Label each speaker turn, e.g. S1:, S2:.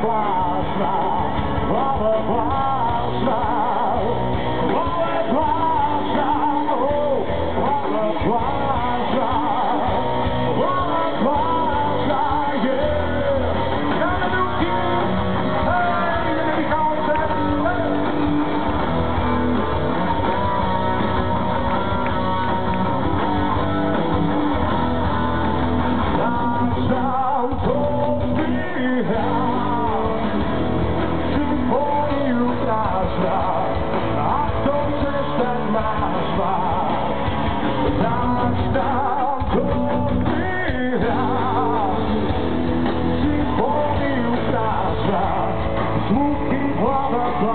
S1: fly. Wow.